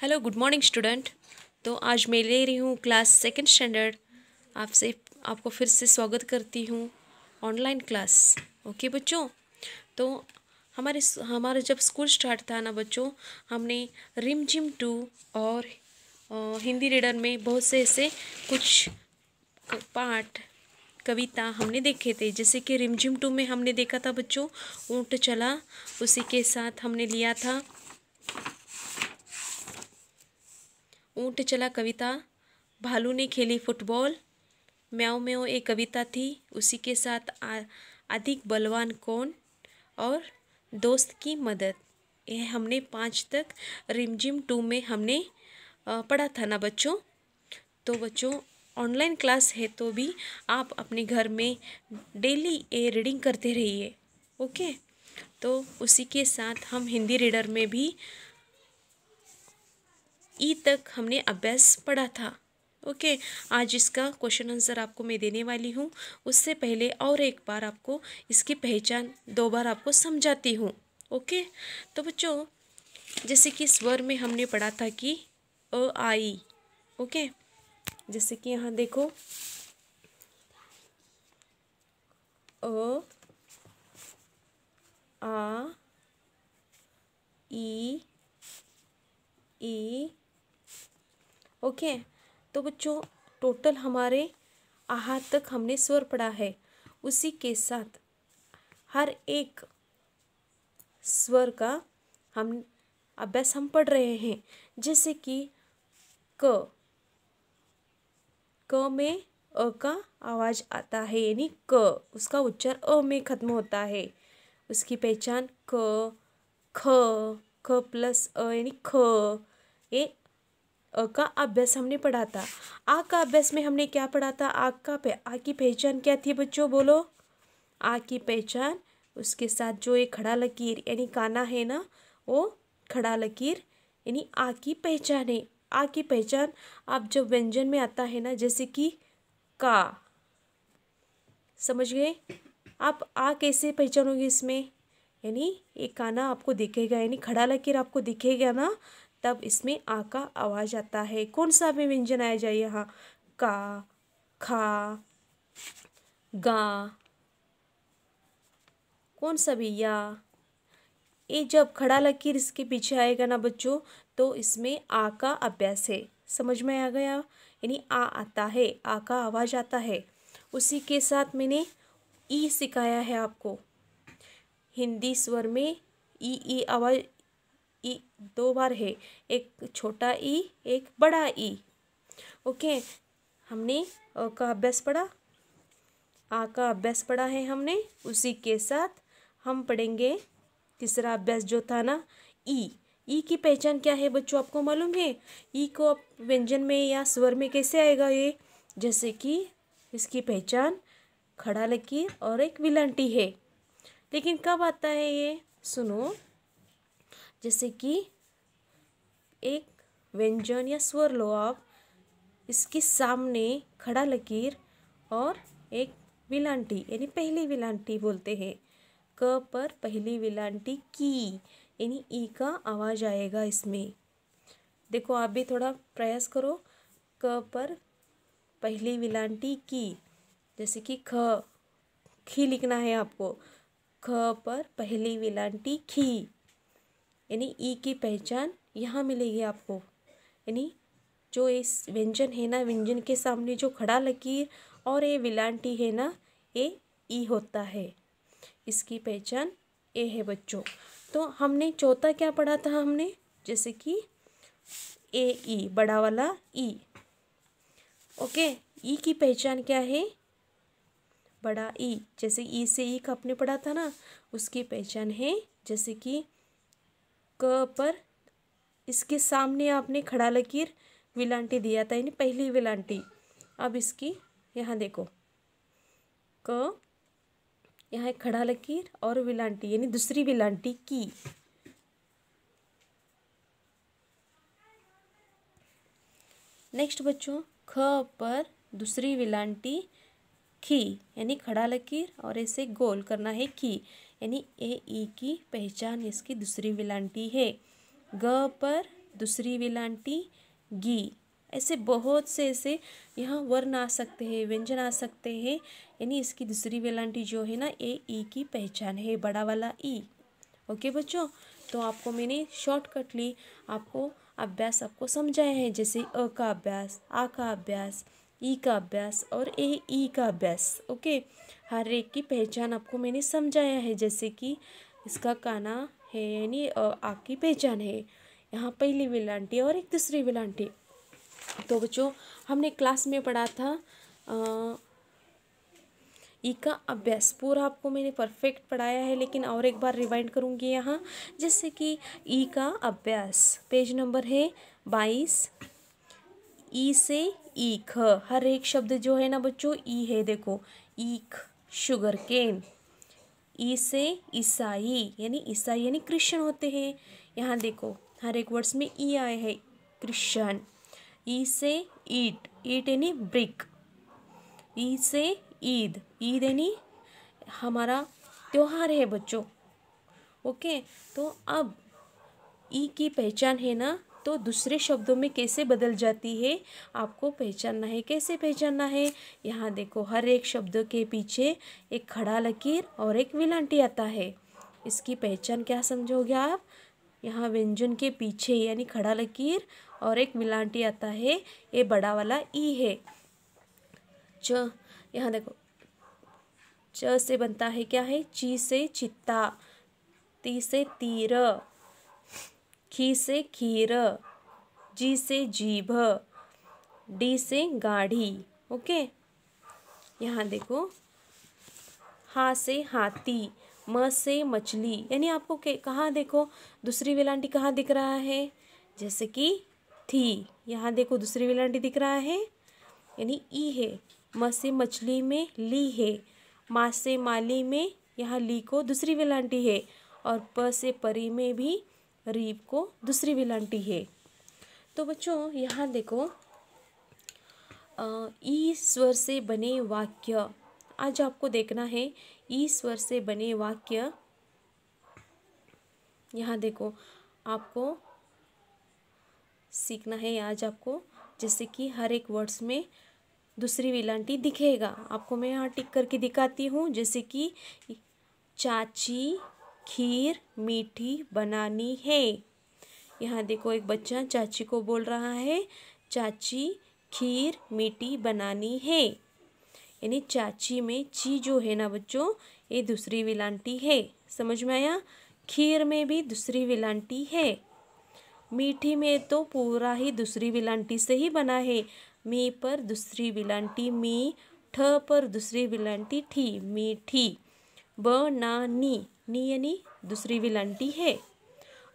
Hello, good morning student. तो आज मैं ले रही हूँ क्लास सेकंड स्टैंडर्ड। आपसे आपको फिर से स्वागत करती हूँ ऑनलाइन क्लास। ओके बच्चों? तो हमारे हमारा जब स्कूल स्टार्ट था ना बच्चों, हमने रिम जिम टू और हिंदी रीडर में बहुत से ऐसे कुछ पाठ, कविता हमने देखे थे। जैसे कि रिमझिम टू में हमने देखा था बच्चों, ऊँट चला, उसी के साथ हमने लिया था ऊँट चला कविता। भालू ने खेली फुटबॉल। म्याओ म्याओ एक कविता थी, उसी के साथ अधिक बलवान कौन? और दोस्त की मदद। यह हमने पाँच तक रिमझिम टू में हमने पढ़ा था ना बच्चों? तो बच्चों, ऑनलाइन क्लास है तो भी आप अपने घर में डेली ये रीडिंग करते रहिए, ओके? तो उसी के साथ हम हिंदी रीडर में भी ई तक हमने अभ्यास पढ़ा था। ओके, आज इसका क्वेश्चन आंसर आपको मैं देने वाली हूँ। उससे पहले और एक बार आपको इसकी पहचान दो बार आपको समझाती हूँ। ओके तो बच्चों, जैसे कि स्वर में हमने पढ़ा था कि अ, आई, ओके, जैसे कि यहाँ देखो, अ, आ ई ई ओके? तो बच्चों, टोटल हमारे आहार तक हमने स्वर पढ़ा है। उसी के साथ हर एक स्वर का हम अभ्यास हम पढ़ रहे हैं। जैसे कि क क में अ का आवाज़ आता है, यानी क, उसका उच्चार अ में ख़त्म होता है। उसकी पहचान क, ख ख प्लस अ, यानी ख, ये का अभ्यास हमने पढ़ा था। आ का अभ्यास में हमने क्या पढ़ा था? आ का पे, आ की पहचान क्या थी बच्चों, बोलो? आ की पहचान, उसके साथ जो ये खड़ा लकीर, यानी काना है ना, वो खड़ा लकीर, यानी आ की पहचान है। आ की पहचान आप जब व्यंजन में आता है ना, जैसे कि का, समझ गए? आप आ कैसे पहचानोगे इसमें? यानी एक काना आपको दिखेगा, यानी खड़ा लकीर आपको दिखेगा ना तब इसमें आ का आवाज़ आता है। कौन सा में व्यंजन आया जाए यहाँ? का, खा, गा। कौन सा भी? या। ये जब खड़ा लकीर इसके पीछे आएगा ना बच्चों तो इसमें आ का अभ्यास है। समझ में आ गया? यानी आ आता है, आ का आवाज़ आता है। उसी के साथ मैंने ई सिखाया है आपको। हिंदी स्वर में ई ई आवाज़ ई, दो बार है, एक छोटा ई, एक बड़ा ई। ओके, हमने अ, का अभ्यास पढ़ा? आ का अभ्यास पढ़ा है हमने, उसी के साथ हम पढ़ेंगे तीसरा अभ्यास जो था ना, ई। ई की पहचान क्या है बच्चों, आपको मालूम है? ई को आप व्यंजन में या स्वर में कैसे आएगा ये? जैसे कि इसकी पहचान खड़ा लकीर और एक विलंटी है। लेकिन कब आता है ये? सुनो। जैसे कि एक व्यंजन या स्वर लो आप, इसके सामने खड़ा लकीर और एक विलांटी, यानी पहली विलांटी बोलते हैं। क पर पहली विलांटी की, यानी ई का आवाज़ आएगा इसमें। देखो, आप भी थोड़ा प्रयास करो। क पर पहली विलांटी की, जैसे कि ख, खी लिखना है आपको। ख पर पहली विलांटी खी यानी ई की पहचान यहाँ मिलेगी आपको। यानी जो इस व्यंजन है ना, व्यंजन के सामने जो खड़ा लकीर और ये विलांटी है ना, ये ई होता है। इसकी पहचान ए है बच्चों। तो हमने चौथा क्या पढ़ा था हमने? जैसे कि ए ई बड़ा वाला ई ओके ई की पहचान क्या है? बड़ा ई जैसे ई से ई का आपने पढ़ा था ना, उसकी पहचान है जैसे कि क पर इसके सामने आपने खड़ा लकीर, विलांटी दिया था, यानी पहली विलांटी। अब इसकी, यहाँ देखो। क, यहाँ एक खड़ा लकीर और विलांटी, यानी दूसरी विलांटी की। नेक्स्ट बच्चों, ख पर दूसरी विलांटी खी यानी खड़ा लकीर और ऐसे गोल करना है खी यानी ए, ई की पहचान इसकी दूसरी विलांटी है। ग पर दूसरी विलांटी गी। ऐसे बहुत से ऐसे यहाँ वर्ण आ सकते हैं, व्यंजन आ सकते हैं। यानी इसकी दूसरी वेलांटी जो है ना, ए, ई की पहचान है, बड़ा वाला ई। ओके बच्चों तो आपको मैंने शॉर्टकट ली, आपको अभ्यास आपको समझाया है, जैसे अ का अभ्यास, आ का अभ्यास ई का अभ्यास और ए ई का अभ्यास, ओके? हर एक की पहचान आपको मैंने समझाया है, जैसे कि इसका काना है, यानी आ की पहचान है। यहाँ पहली विलांटी और एक दूसरी विलांटी। तो बच्चों, हमने क्लास में पढ़ा था ई का अभ्यास। पूरा आपको मैंने परफेक्ट पढ़ाया है, लेकिन और एक बार रिवाइंड करूँगी यहाँ। जैसे कि ई का अभ्यास, पेज नंबर है बाईस, ई से ईख, हर एक शब्द जो है ना बच्चों, ई है देखो, ईख, शुगर केन, ई से ईसाई, यानी ईसाई यानी क्रिश्चियन होते हैं। यहाँ देखो, हर एक वर्ड्स में ई आए है, क्रिश्चियन, ई से ईट ईट यानी ब्रिक, ई से ईद ईद यानी हमारा त्यौहार है बच्चों, ओके? तो अब ई की पहचान है ना तो दूसरे शब्दों में कैसे बदल जाती है, आपको पहचानना है। कैसे पहचानना है? यहाँ देखो, हर एक शब्द के पीछे एक खड़ा लकीर और एक विलांटी आता है। इसकी पहचान क्या समझोगे आप? यहाँ व्यंजन के पीछे यानी खड़ा लकीर और एक मिलांटी आता है। ये बड़ा वाला ई है। च, यहाँ देखो, च से बनता है क्या है? ची से चित्ता, ती से तीर। खी से खीर, जी से जीभ, डी से गाढ़ी, ओके? यहाँ देखो, हा से हाथी, म से मछली, यानी आपको कहाँ देखो, दूसरी वेलांटी कहाँ दिख रहा है? जैसे कि थी, यहाँ देखो दूसरी वेलांटी दिख रहा है, यानी ई है, म से मछली में ली है, मा से माली में यहाँ ली को दूसरी वेलांटी है, और प से परी में भी रीब को, दूसरी वेलांटी है। तो बच्चों, यहाँ देखो ई स्वर से बने वाक्य। आज आपको देखना है ई स्वर से बने वाक्य। यहाँ देखो, आपको सीखना है आज आपको, जैसे कि हर एक वर्ड्स में दूसरी विलांटी दिखेगा। आपको मैं यहाँ टिक करके दिखाती हूँ, जैसे कि चाची खीर मीठी बनानी है। यहाँ देखो एक बच्चा चाची को बोल रहा है, चाची, खीर मीठी बनानी है। यानी चाची में ची जो है ना बच्चों, ये दूसरी विलांटी है। समझ में आया? खीर में भी दूसरी विलांटी है। मीठी में तो पूरा ही दूसरी विलांटी से ही बना है। मी पर दूसरी विलांटी मी, ठ पर दूसरी विलांटी ठी मीठी। ब ना यानी दूसरी विलांटी है।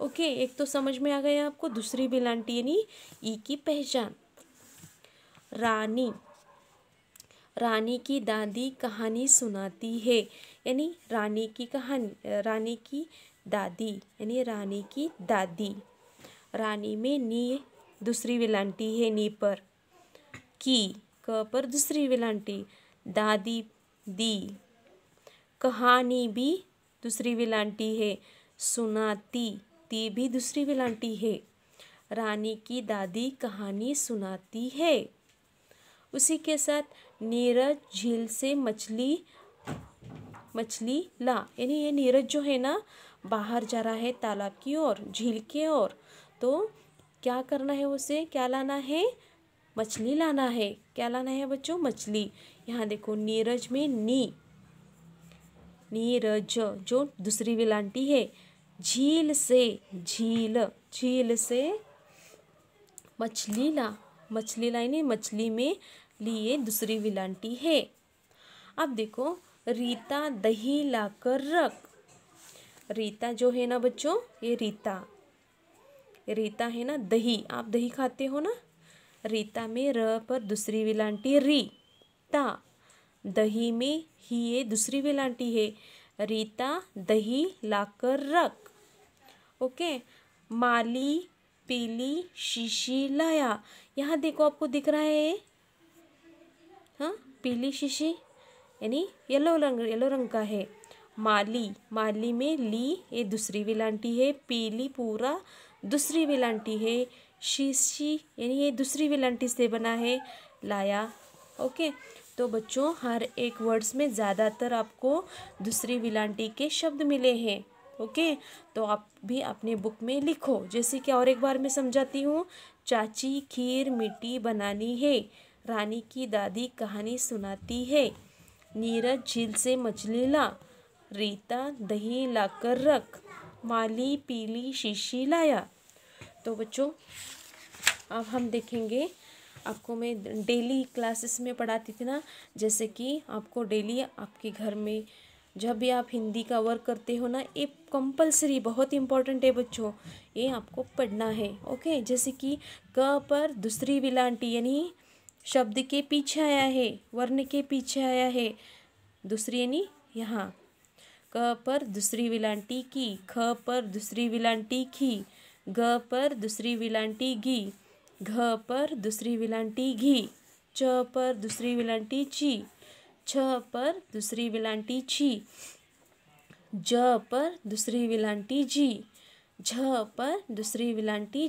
ओके, एक तो समझ में आ गया आपको, दूसरी विलांटी यानी ई की पहचान। रानी रानी की दादी कहानी सुनाती है, यानी रानी की कहानी, रानी की दादी, यानी रानी की दादी। रानी में नी, दूसरी विलांटी है नी पर। की, क पर दूसरी विलांटी दादी, दी। कहानी भी दूसरी विलांटी है, सुनाती, ती भी दूसरी विलांटी है। रानी की दादी कहानी सुनाती है। उसी के साथ नीरज झील से मछली मछली ला, यानी ये नीरज जो है ना, बाहर जा रहा है तालाब की ओर, झील की ओर। तो क्या करना है उसे? क्या लाना है? मछली लाना है। क्या लाना है बच्चों? मछली। यहाँ देखो, नीरज में नी। नीरज, जो दूसरी विलांटी है, झील से झील झील से मछली ला मछली लाई मछली में लिए दूसरी विलांटी है। अब देखो, रीता दही लाकर रख। रीता जो है ना बच्चों, ये रीता। रीता है ना दही, आप दही खाते हो ना? रीता में र पर दूसरी विलांटी री ता दही में ही ये दूसरी विलांटी है। रीता, दही लाकर रख। ओके? माली, पीली, शीशी लाया। यहाँ देखो आपको दिख रहा है हाँ? पीली शीशी? यानी येलो रंग येलो रंग का है। माली माली में ली ये दूसरी विलांटी है। पीली पूरा दूसरी विलांटी है। शीशी, यानी ये दूसरी विलांटी से बना है। लाया। ओके? तो बच्चों, हर एक वर्ड्स में ज़्यादातर आपको दूसरी विलांटी के शब्द मिले हैं, ओके? तो आप भी अपने बुक में लिखो। जैसे कि और एक बार मैं समझाती हूँ, चाची खीर मिट्टी बनानी है, रानी की दादी कहानी सुनाती है, नीरज झील से मछली ला, रीता दही लाकर रख, माली पीली शीशी लाया। तो बच्चों, अब हम देखेंगे आपको मैं डेली क्लासेस में पढ़ाती थी ना, जैसे कि आपको डेली आपके घर में जब भी आप हिंदी का वर्क करते हो ना, ये कंपलसरी बहुत इंपॉर्टेंट है बच्चों, ये आपको पढ़ना है ओके जैसे कि क पर दूसरी विलांटी, यानी शब्द के पीछे आया है, वर्ण के पीछे आया है, दूसरी यानी यहाँ, क पर दूसरी विलांटी की, ख पर दूसरी विलांटी की, ग पर दूसरी विलांटी घी घ पर दूसरी विलांटी घी, च पर दूसरी विलांटी ची, छ पर दूसरी विलांटी छी ज पर दूसरी विलांटी जी, झ पर दूसरी विलांटी